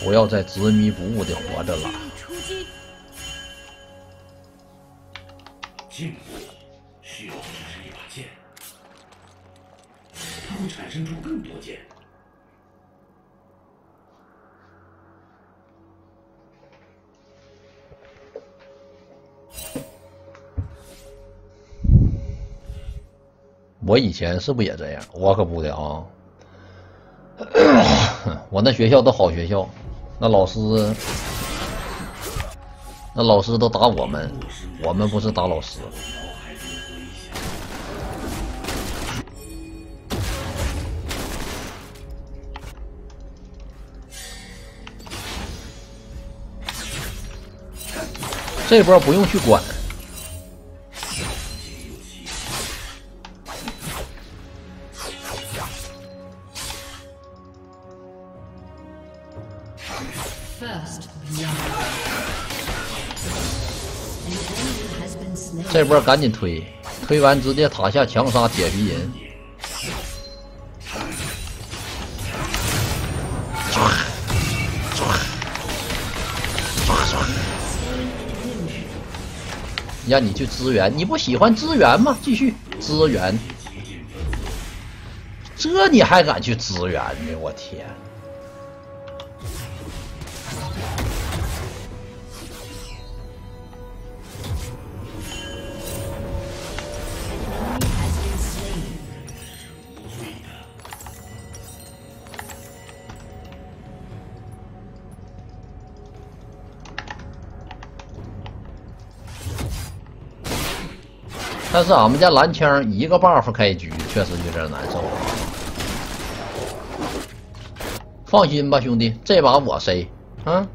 不要再执迷不悟的活着了。出击！剑意需要是一把剑，它会产生出更多剑。我以前是不是也这样？我可不的啊！我那学校都好学校，那老师，那老师都打我们，我们不是打老师。这波不用去管。这波赶紧推，推完直接塔下强杀铁皮人。让你去支援，你不喜欢支援吗？继续支援，这你还敢去支援呢？我天！但是俺们家蓝枪一个 buff 开局，确实有点难受。放心吧，兄弟，这把我 C 啊。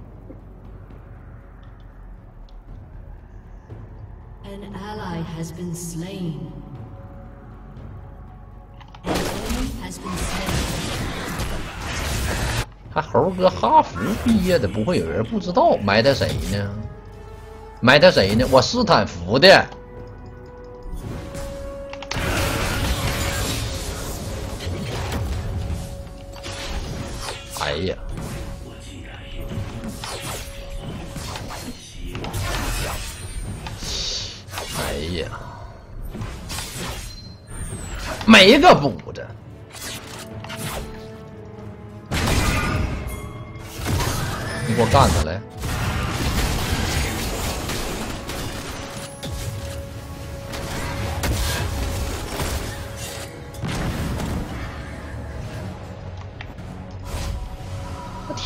还猴哥哈佛毕业的，不会有人不知道埋汰谁呢？埋汰谁呢？我斯坦福的。哎呀！哎呀！没个补的，你给我干他来！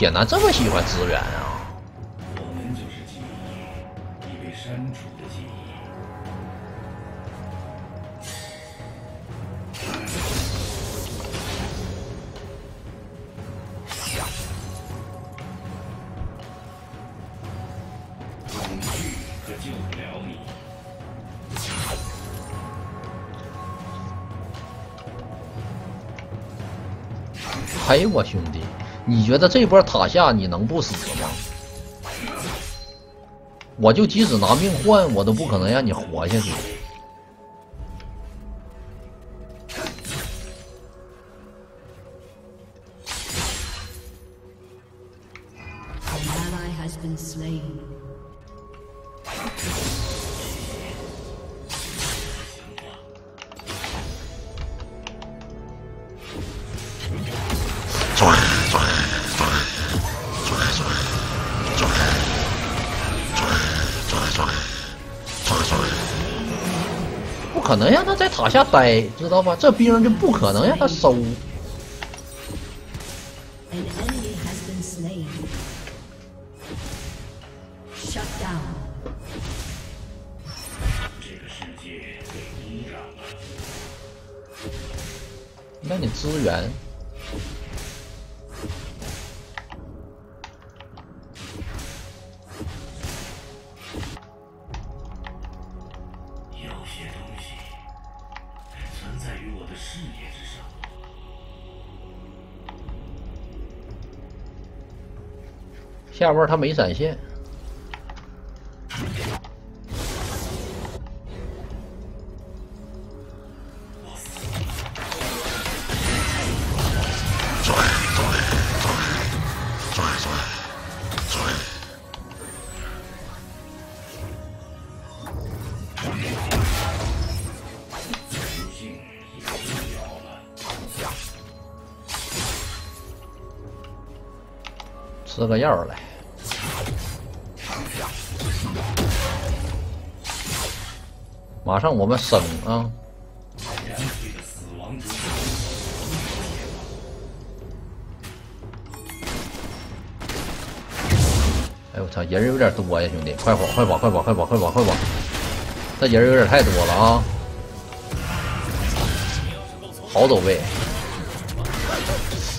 铁男这么喜欢支援啊！我们就是记忆，已被删除的记忆。恐惧可救不了你。嘿，我兄弟！你觉得这波塔下你能不死吗？我就即使拿命换，我都不可能让你活下去。抓可能让他在塔下待，知道吧？这兵就不可能让他收。下边他没闪现。吃个药来。马上我们升啊！哎我操，人有点多呀，兄弟，快跑快跑快跑快跑快跑快跑！这人有点太多了啊！好走位，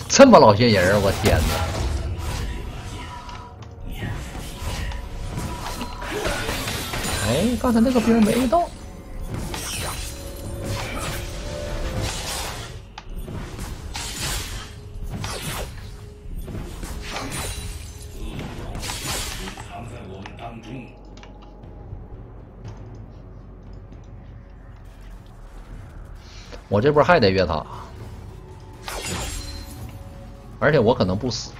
这么老些人儿，我天哪！哎，刚才那个兵没到。我这波还得越塔，而且我可能不死，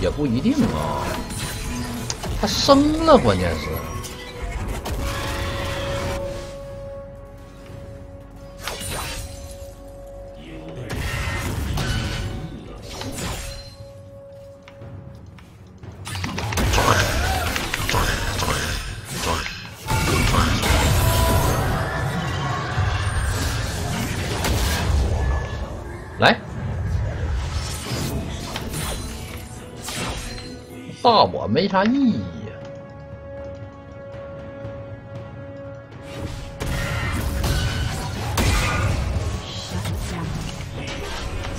也不一定啊。他升了，关键是。来，大我没啥意义呀。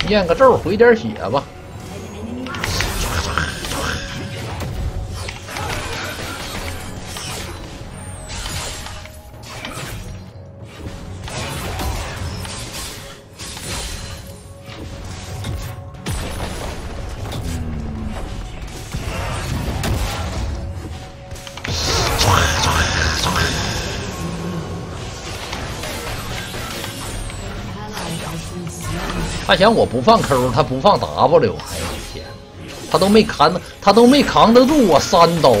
验个咒，回点血吧。他想我不放 Q，他不放 W，哎呦我天，他都没扛，他都没扛得住我三刀。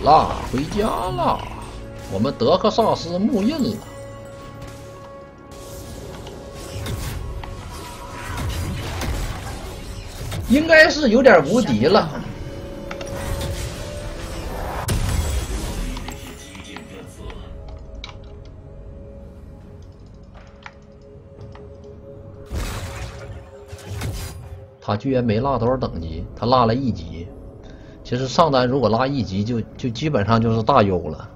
走啦，回家了，我们德克萨斯木印了。应该是有点无敌了。他居然没落多少等级，他落了一级。就是上单如果拉一级就，就基本上就是大优了。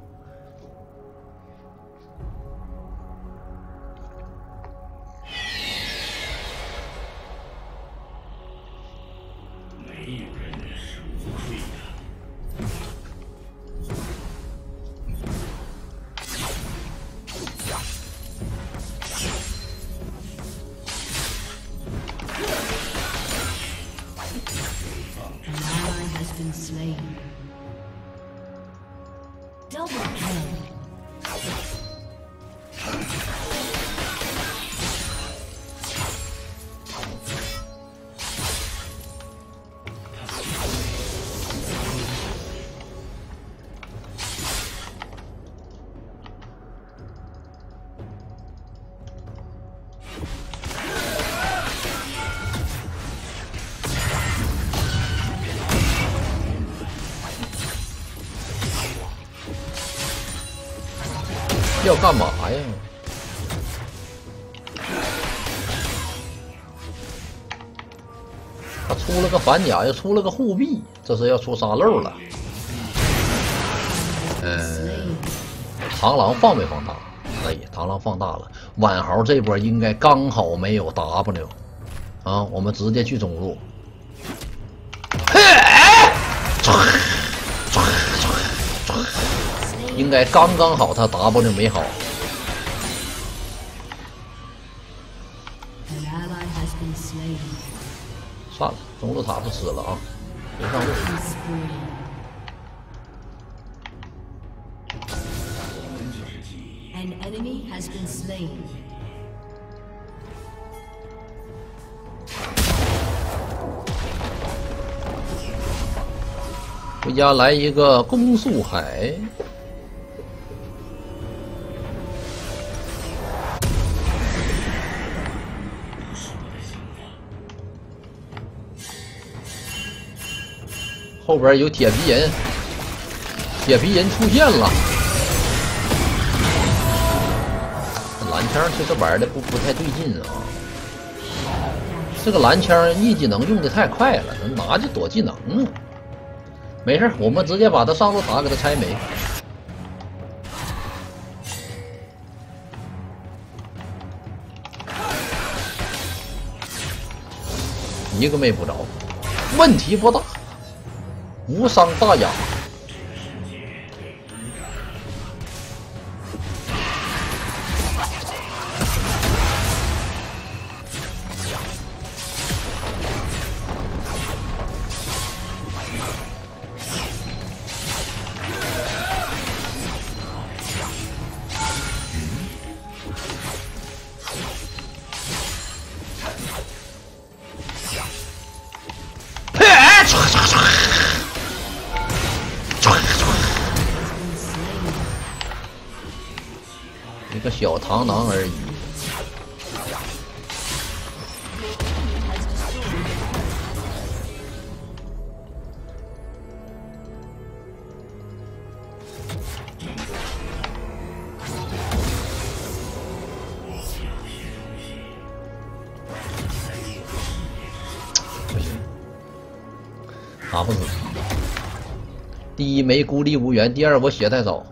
要干嘛呀？他出了个反甲，又出了个护臂，这是要出沙漏了。嗯，螳螂放没放大？可以，螳螂放大了。婉豪这波应该刚好没有 W 啊，我们直接去中路。应该刚刚好，他 W 没好。算了，中路塔不吃了啊，别上路。回家来一个攻速海。后边有铁皮人，铁皮人出现了。这蓝枪其实玩的不不太对劲啊，这个蓝枪一技能用的太快了，拿就躲技能。没事，我们直接把他上路塔给他拆没。一个没补着，问题不大，无伤大雅。小螳螂而已。不行，打不死。第一没孤立无援，第二我血太少。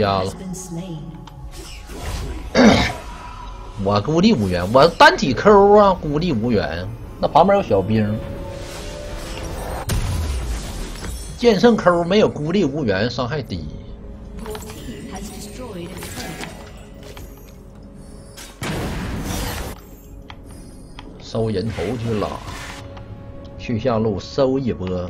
家了。我孤立无援，我单体 q 啊，孤立无援，那旁边有小兵。剑圣 q 没有孤立无援，伤害低。收人头去了，去下路收一波。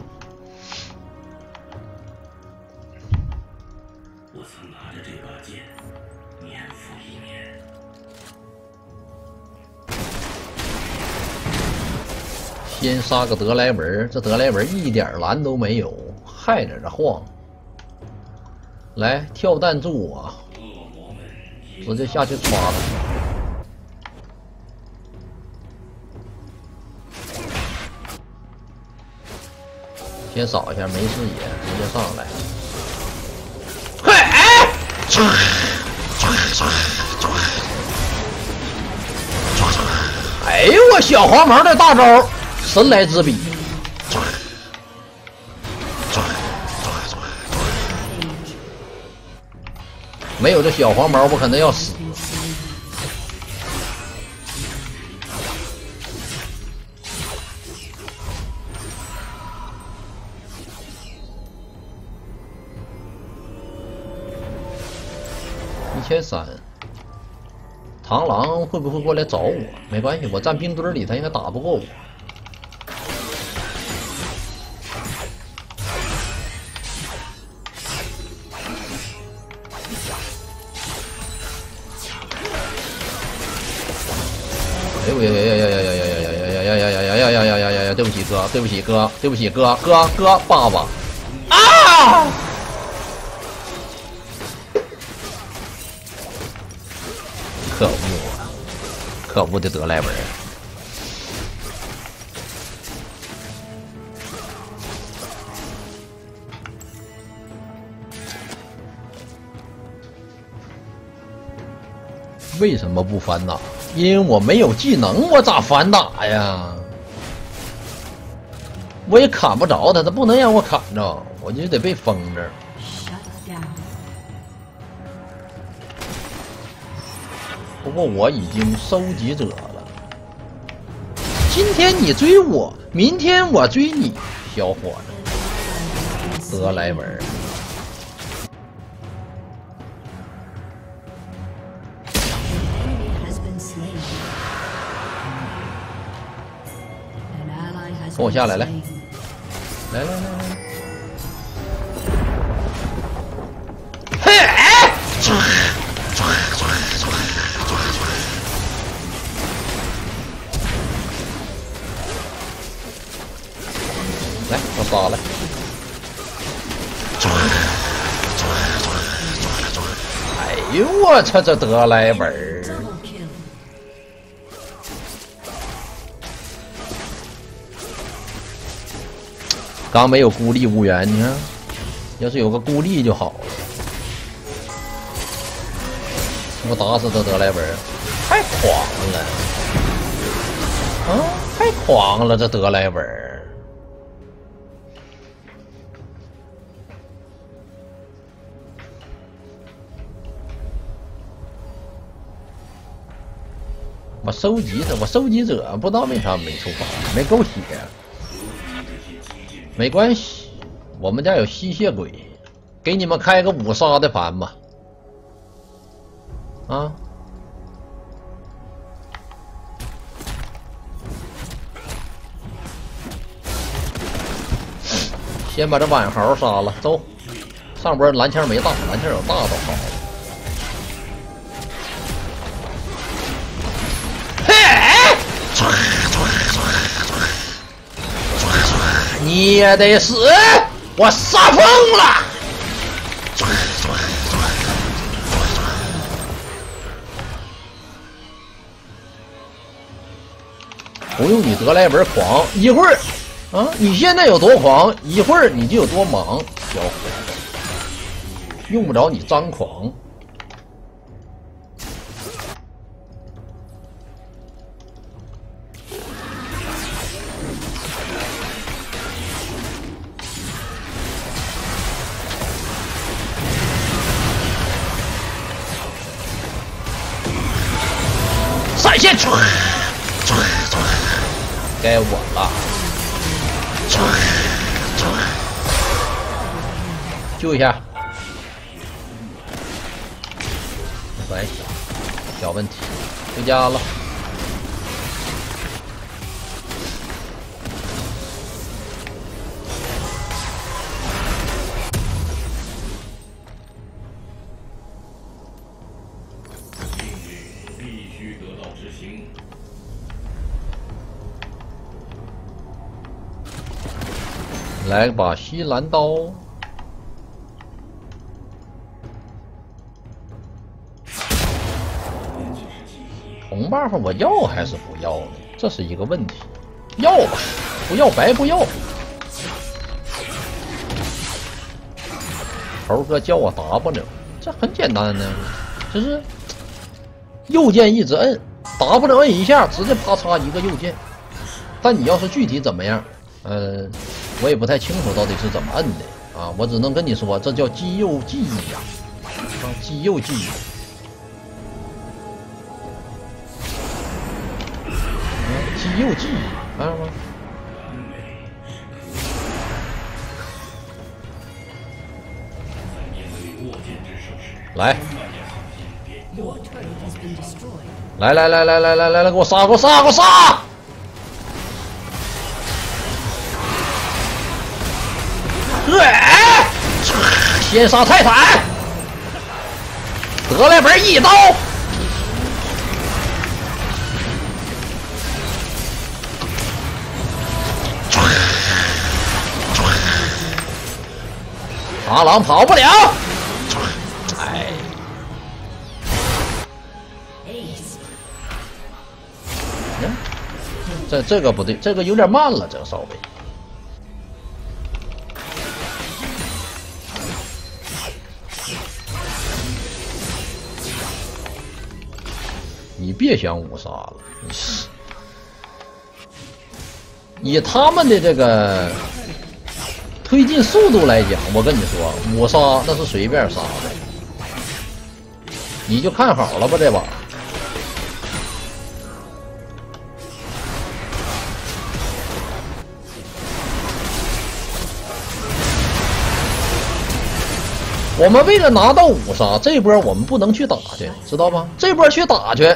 先杀个德莱文，这德莱文一点蓝都没有，还在这晃。来跳弹助我，直接下去抓他。先扫一下，没视野，直接上来。嘿，哎！唰唰唰唰唰唰！哎呦我小黄毛的大招，神来之笔！没有这小黄毛，我可能要死。一千三，螳螂会不会过来找我？没关系，我站冰堆里，他应该打不过我。哎呦呀呀呀呀呀呀呀呀呀呀呀呀呀呀呀呀呀呀呀！对不起哥，对不起哥，对不起哥，哥哥爸爸啊！可恶啊！可恶的德莱文！为什么不反打？因为我没有技能我咋反打呀？我也砍不着他他不能让我砍着我就得被封着。不过我已经收集者了。今天你追我明天我追你小伙子。德莱文跟我下来来.来来来来，嘿，哎来，我杀了。哎呦我操，这得来本儿！刚没有孤立无援，你看，要是有个孤立就好了。我打死这德莱文，太狂了！啊，太狂了，这德莱文。我收集者，我收集者不知道为啥没触发，没够血。没关系，我们家有吸血鬼，给你们开个五杀的盘吧。啊，先把这晚豪杀了，走。上波蓝枪没大，蓝枪有大都好。你也得死！我杀疯了！不用你得来文狂，一会儿啊，你现在有多狂，一会儿你就有多忙，小伙子，用不着你张狂。下，喂，小问题，回家了。命必须得到执行。来把西兰刀。红 buff 我要还是不要呢？这是一个问题。要吧，不要白不要。猴哥叫我 W，这很简单呢，就是右键一直摁，W 摁一下，直接啪嚓一个右键。但你要是具体怎么样，呃，我也不太清楚到底是怎么摁的啊，我只能跟你说，这叫肌肉记忆呀、啊，肌肉记忆。有技能，来吗？来！来来来来来来来，给我杀！给我杀！给我杀！哎！先杀泰坦，德莱文一刀。螳螂跑不了，哎。这这个不对，这个有点慢了，这个稍微。你别想五杀了，以他们的这个推进速度来讲我跟你说五杀那是随便杀的。你就看好了吧这把。我们为了拿到五杀这波我们不能去打去知道吗？这波去打去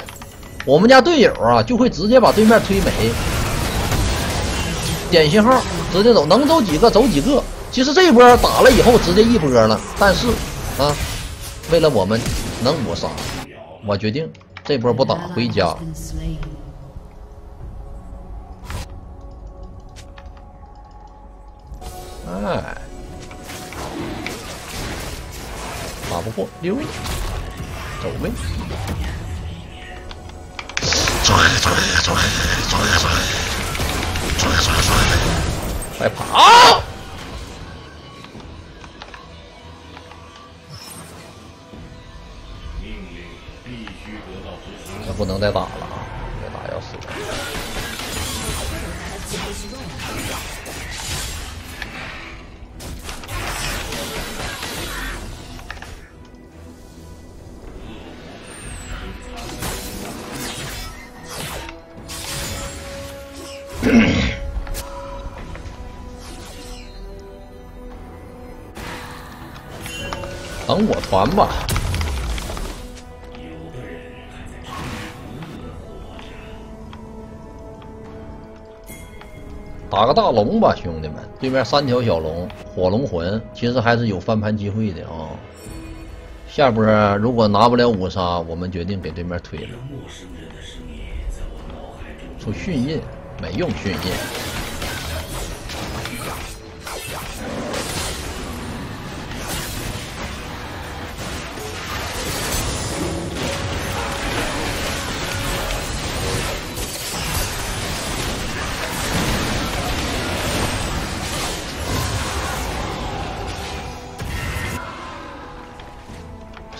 我们家队友啊就会直接把对面推没。点信号，直接走，能走几个走几个，其实这波打了以后直接一波了，但是啊为了我们能五杀，我决定这波不打，回家。哎。打不过，溜，走位。走位走位走位走位走位。快跑！命令必须得到执行。这不能再打了啊！再打要死。我团吧。打个大龙吧，兄弟们！对面三条小龙，火龙魂，其实还是有翻盘机会的啊。下波如果拿不了五杀，我们决定给对面推了。出迅印，没用迅印。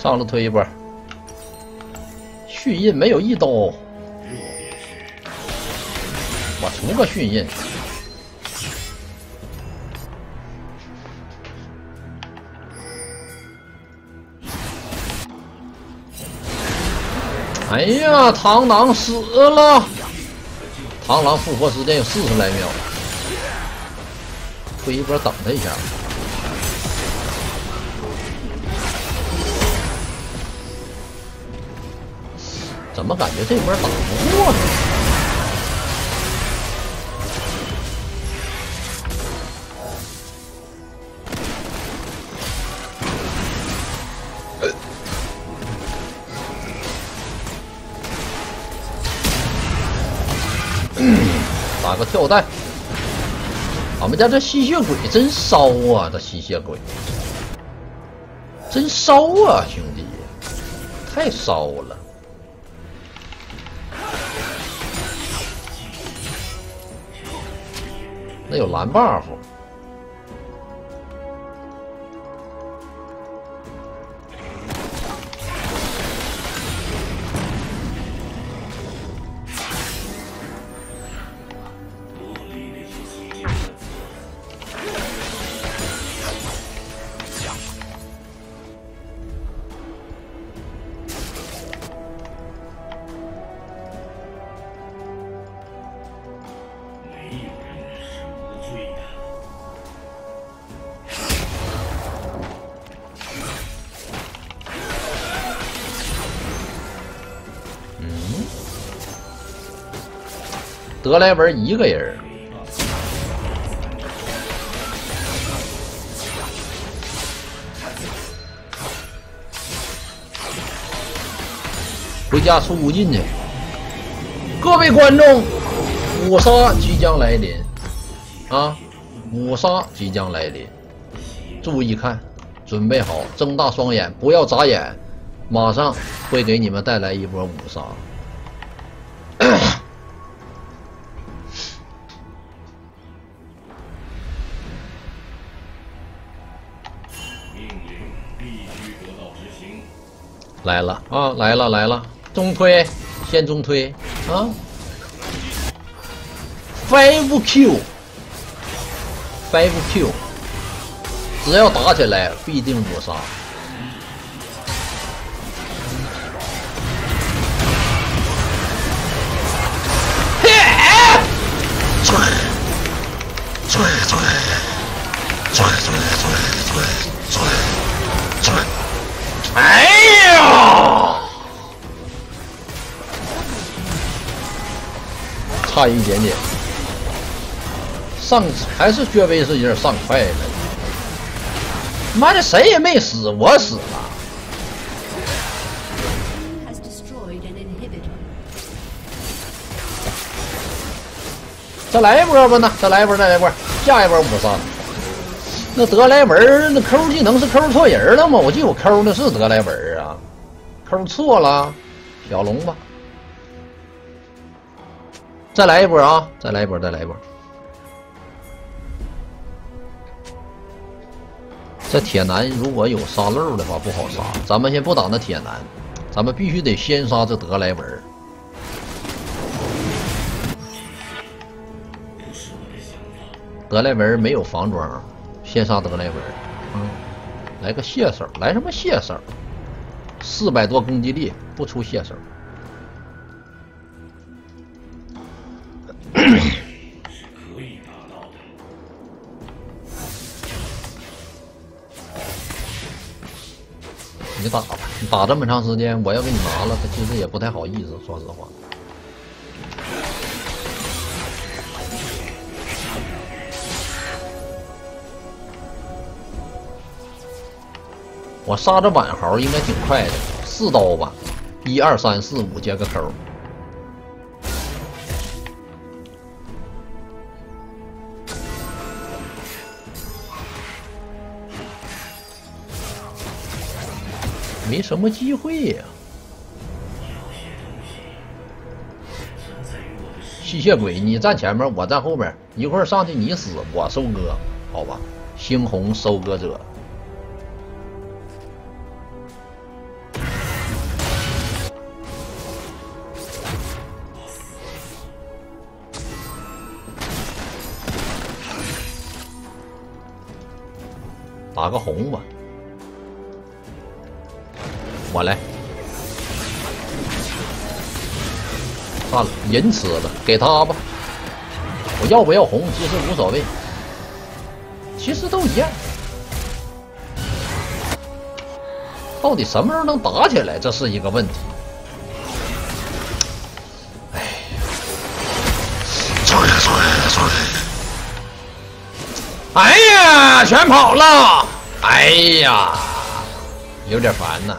上了推一波，迅印没有一刀。我出个迅印。哎呀，螳螂死了！螳螂复活时间有四十来秒，推一波等他一下。怎么感觉这波打不过呢？打个跳弹。俺们家这吸血鬼真骚啊！这吸血鬼真骚啊，兄弟，太骚了。那有蓝 buff，德莱文一个人。回家出无尽去。各位观众，五杀即将来临啊！五杀即将来临，注意看，准备好，睁大双眼，不要眨眼，马上会给你们带来一波五杀。来了。啊，来了来了，中推，先中推。啊，five Q five Q。只要打起来，必定五杀。哎呀！差一点点，上还是薛威是有点上快了。妈的，谁也没死，我死了。再来一波吧，那再来一波，再来一波，下一波五杀。那德莱文那抠技能是抠错人了吗？我记得我抠的是德莱文啊，抠错了，小龙吧。再来一波啊！再来一波，再来一波。这铁男如果有杀漏的话不好杀，咱们先不打那铁男，咱们必须得先杀这德莱文。德莱文没有防装，先杀德莱文儿。嗯，来个蟹手，来什么蟹手？四百多攻击力，不出蟹手。你打吧，你打这么长时间，我要给你拿了，他其实也不太好意思，说实话。我杀这晚豪应该挺快的，四刀吧，一二三四五接个扣。没什么机会呀、吸血鬼，你站前面，我站后面，一会儿上去你死，我收割，好吧？猩红收割者，打个红吧，我来。算了，银吃了，给他吧。我要不要红，其实无所谓，其实都一样。到底什么时候能打起来，这是一个问题。哎呀，全跑了！哎呀，有点烦呐。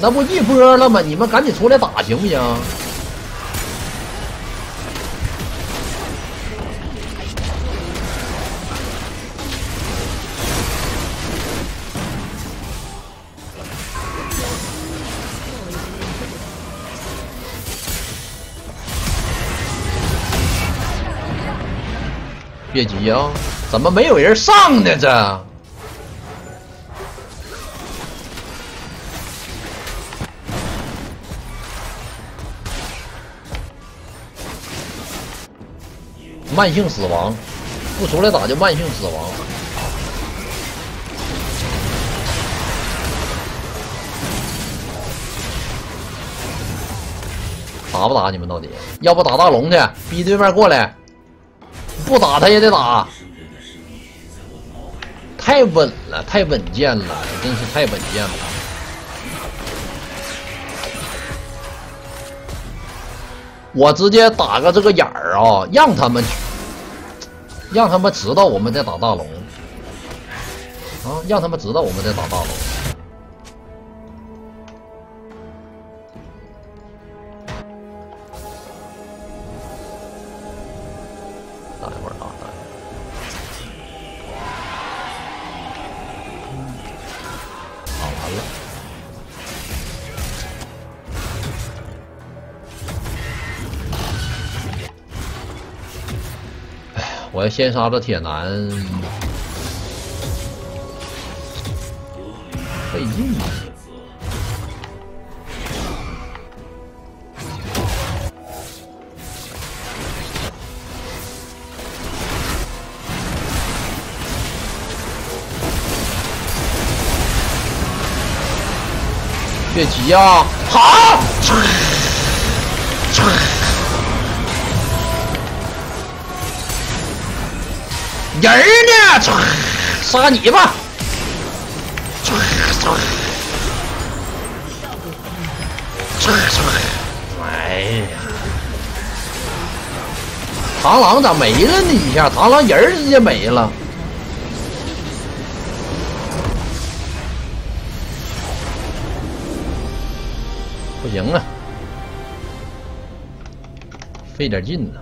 那不一波了吗？你们赶紧出来打行不行？别急啊，怎么没有人上呢？这慢性死亡，不出来打就慢性死亡。打不打你们到底？要不打大龙去，逼对面过来。不打他也得打，太稳了，太稳健了，真是太稳健了。我直接打个这个眼儿啊，让他们，让他们知道我们在打大龙，啊，让他们知道我们在打大龙。先杀这铁男，费劲啊！别急啊！好，人呢？杀你吧！哎呀，螳螂咋没了呢？一下螳螂人直接没了。不行啊，费点劲呢。